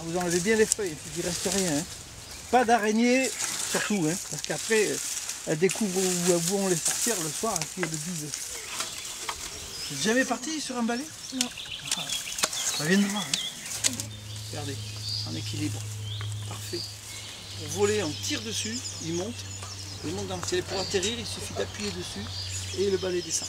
Ah, vous enlevez bien les feuilles, il ne reste rien. hein. Pas d'araignées, surtout, hein, parce qu'après, elles découvrent où, où vont les sortir le soir et puis elles le disent. Vous jamais parti sur un balai? Non. Ah, ça viendra. Hein. Regardez, en équilibre. Parfait. Pour voler, on tire dessus, il monte. Il monte dans le ciel. Pour atterrir, il suffit d'appuyer dessus et le balai descend.